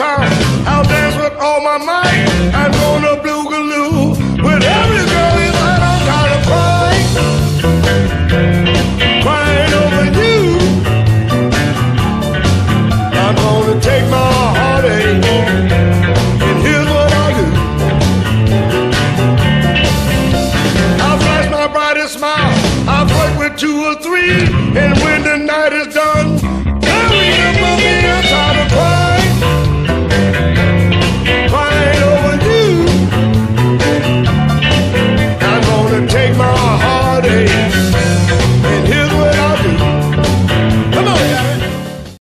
town. I'll dance with all my might. I'm gonna blue galoo with every girl inside. don't gotta crying, crying over you. I'm gonna take my heartache, and here's what I'll do. I'll flash my brightest smile. I'll flirt with two or three, and when the night is